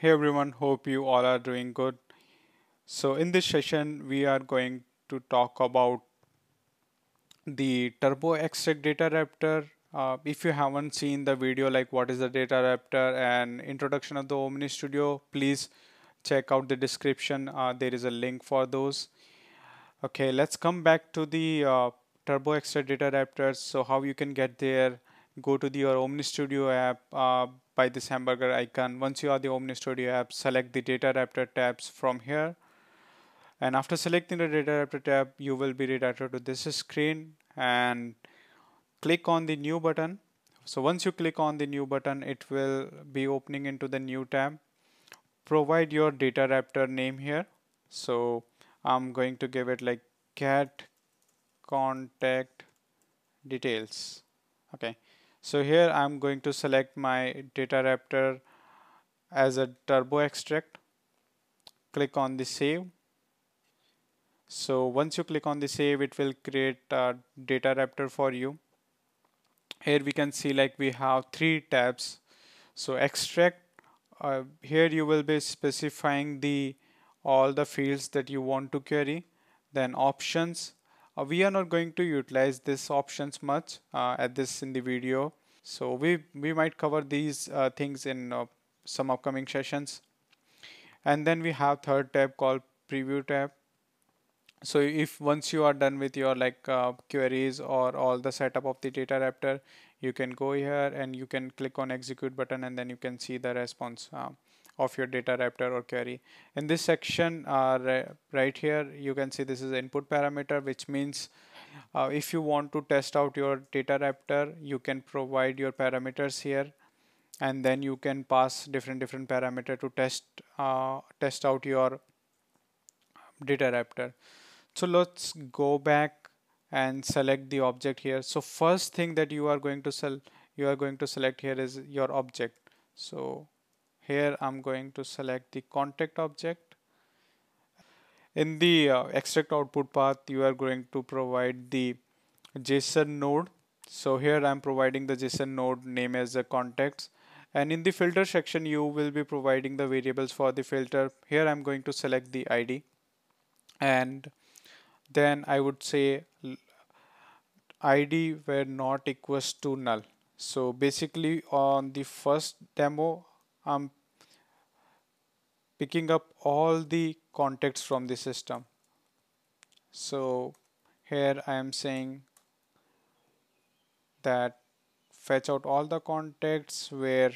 Hey everyone, hope you all are doing good. So in this session, we are going to talk about the Turbo Extract Data Raptor. Uh, if you haven't seen the video like what is the Data Raptor and introduction of the Omni Studio, please check out the description. Uh, there is a link for those. Okay, let's come back to the uh, Turbo Extract Data Raptors. So how you can get there, go to the, your Omni Studio app uh, by this hamburger icon. Once you are the Omni Studio app, select the Data Raptor tabs from here. And after selecting the Data Raptor tab, you will be redirected to this screen and click on the new button. So once you click on the new button, it will be opening into the new tab. Provide your Data Raptor name here. So I'm going to give it like cat contact details. Okay. So here I'm going to select my data raptor as a turbo extract. Click on the save. So once you click on the save, it will create a data raptor for you. Here we can see like we have three tabs. So extract, uh, here you will be specifying the all the fields that you want to query. Then options, we are not going to utilize this options much uh, at this in the video. So we we might cover these uh, things in uh, some upcoming sessions. And then we have third tab called preview tab. So if once you are done with your like uh, queries or all the setup of the data raptor you can go here and you can click on execute button and then you can see the response. Uh, of your data raptor or query. In this section uh, right here, you can see this is input parameter, which means uh, if you want to test out your data raptor, you can provide your parameters here and then you can pass different different parameter to test uh, test out your data raptor. So let's go back and select the object here. So first thing that you are going to sell you are going to select here is your object. So here I'm going to select the contact object. In the uh, extract output path, you are going to provide the JSON node. So here I'm providing the JSON node name as the contacts. And in the filter section, you will be providing the variables for the filter. Here I'm going to select the ID. And then I would say ID were not equals to null. So basically on the first demo, I'm picking up all the contacts from the system. So here I am saying that fetch out all the contacts where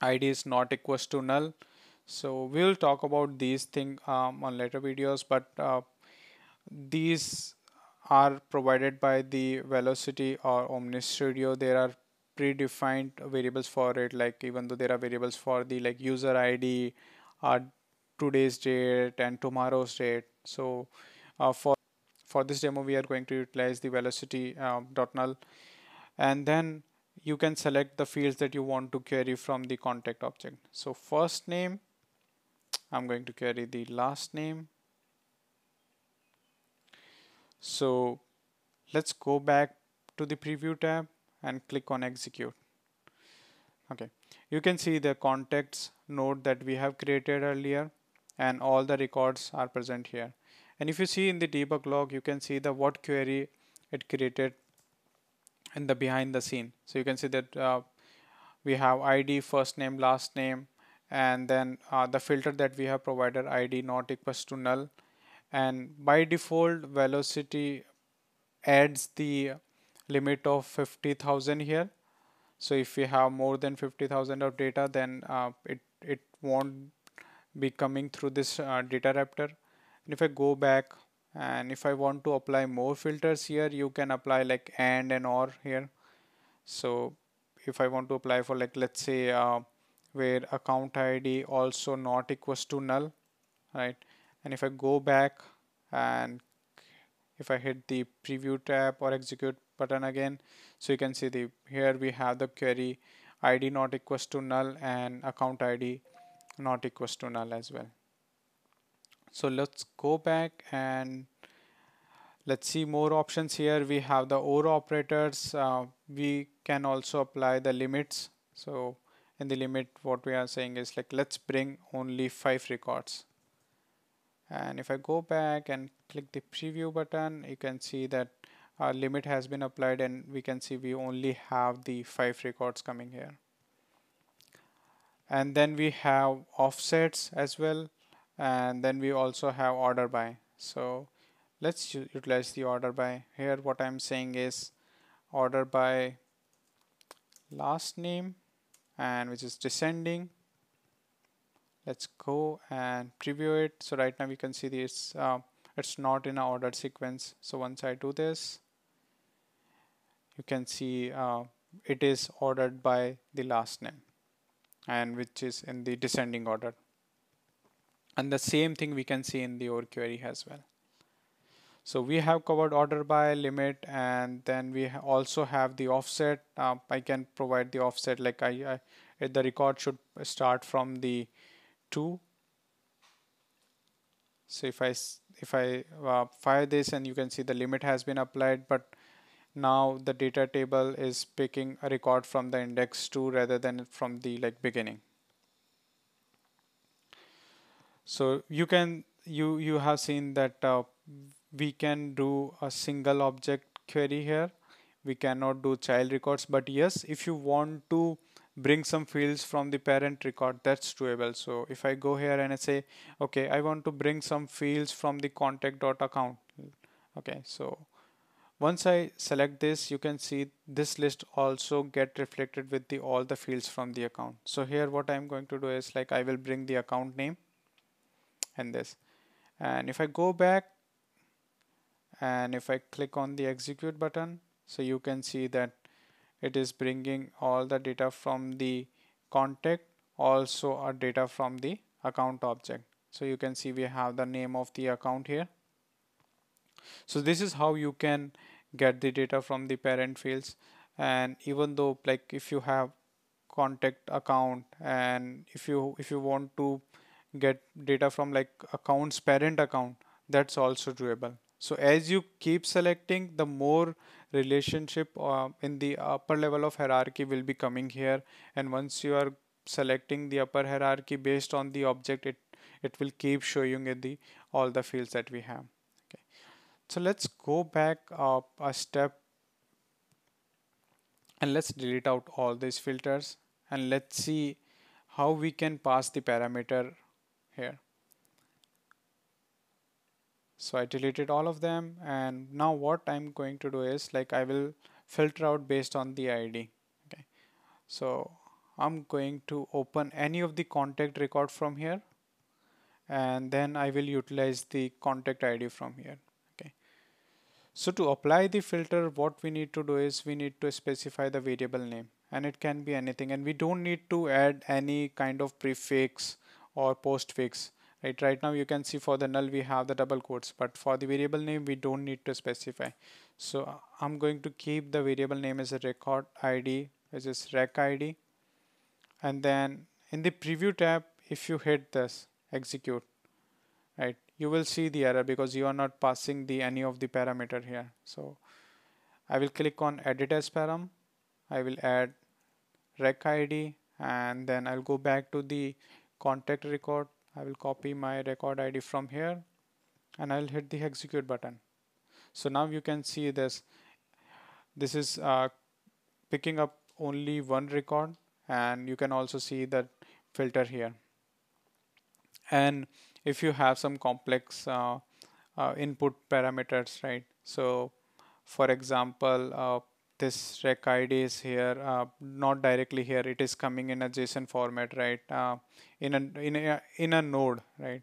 id is not equals to null. So we'll talk about these things um, on later videos, but uh, these are provided by the Vlocity or Omni Studio. There are predefined variables for it, like even though there are variables for the like user ID, uh, today's date and tomorrow's date. So uh, for for this demo, we are going to utilize the Vlocity uh, dot null, and then you can select the fields that you want to query from the contact object. So first name, I'm going to query the last name. So let's go back to the preview tab and click on execute. Okay, you can see the contacts node that we have created earlier and all the records are present here. And if you see in the debug log, you can see the what query it created in the behind the scene. So you can see that uh, we have ID, first name, last name, and then uh, the filter that we have provided ID not equals to null. And by default, Vlocity adds the limit of 50,000 here. So if we have more than 50,000 of data, then uh, it it won't be coming through this uh, data raptor. And if I go back and if I want to apply more filters here you can apply like and and or here. So if I want to apply for like let's say uh, where account ID also not equals to null right? And if I go back and if I hit the preview tab or execute button again. So you can see the here we have the query id not equals to null and account id not equals to null as well. So let's go back and let's see more options here. We have the or operators. Uh, we can also apply the limits. So in the limit what we are saying is like let's bring only five records. And if I go back and click the preview button you can see that our limit has been applied and we can see we only have the five records coming here. And then we have offsets as well and then we also have order by so let's utilize the order by here what I'm saying is order by last name and which is descending. Let's go and preview it. So right now we can see this uh, it's not in an ordered sequence. So once I do this you can see uh, it is ordered by the last name and which is in the descending order and the same thing we can see in the OR query as well so we have covered order by limit and then we ha also have the offset. Uh, I can provide the offset like I, I, the record should start from the 2. So if I if I uh, fire this and you can see the limit has been applied but now the data table is picking a record from the index 2 rather than from the like beginning. So you can you you have seen that uh, we can do a single object query here. We cannot do child records but yes if you want to bring some fields from the parent record that's doable. So if I go here and I say okay I want to bring some fields from the contact dot account. Okay so once I select this you can see this list also get reflected with the all the fields from the account. So here what I'm going to do is like I will bring the account name and this. And if I go back and if I click on the execute button so you can see that it is bringing all the data from the contact also a data from the account object. So you can see we have the name of the account here so this is how you can get the data from the parent fields and even though like if you have contact account and if you if you want to get data from like accounts parent account that's also doable so as you keep selecting, the more relationship uh, in the upper level of hierarchy will be coming here. And once you are selecting the upper hierarchy based on the object, it, it will keep showing you the all the fields that we have. So let's go back up a step and let's delete out all these filters and let's see how we can pass the parameter here. So I deleted all of them and now what I'm going to do is like I will filter out based on the ID okay? So I'm going to open any of the contact record from here and then I will utilize the contact ID from here so to apply the filter what we need to do is we need to specify the variable name and it can be anything and we don't need to add any kind of prefix or postfix right? Right now you can see for the null we have the double quotes but for the variable name we don't need to specify. So I'm going to keep the variable name as a record ID which is rec ID and then in the preview tab if you hit this execute right you will see the error because you are not passing the any of the parameter here so I will click on edit as param I will add rec ID and then I'll go back to the contact record I will copy my record ID from here and I'll hit the execute button. So now you can see this. This is uh, picking up only one record and you can also see that filter here. And if you have some complex uh, uh, input parameters, right? So for example, uh, this rec id is here uh, not directly here. It is coming in a json format right? Uh, in a in a in a node right?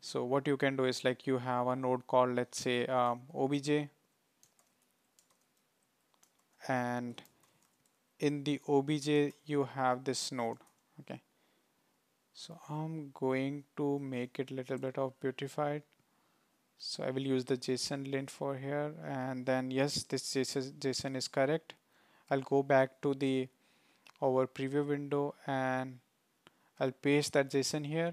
So what you can do is like you have a node called let's say um, obj and in the obj you have this node okay so i'm going to make it a little bit of beautified. So I will use the JSON lint for here. And then yes this JSON is correct. I'll go back to the our preview window and I'll paste that JSON here.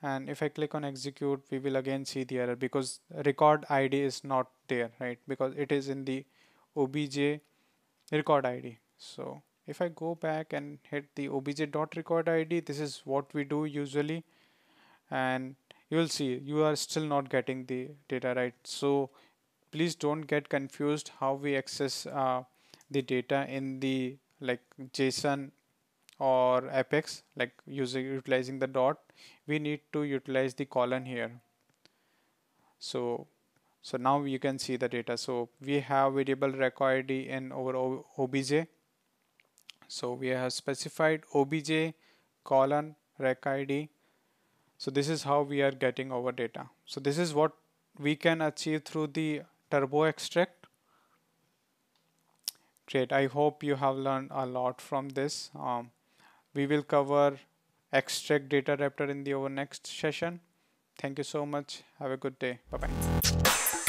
And if I click on execute we will again see the error because record ID is not there right? Because it is in the obj record ID so if I go back and hit the obj.record id this is what we do usually. And you will see you are still not getting the data right? So please don't get confused how we access uh, the data in the like JSON or Apex like using utilizing the dot. We need to utilize the colon here. So so now you can see the data. So we have variable record id in our obj so we have specified obj colon rec id so this is how we are getting our data. So this is what we can achieve through the turbo extract. Great. I hope you have learned a lot from this. Um, we will cover extract data raptor in the our next session. Thank you so much. Have a good day. Bye bye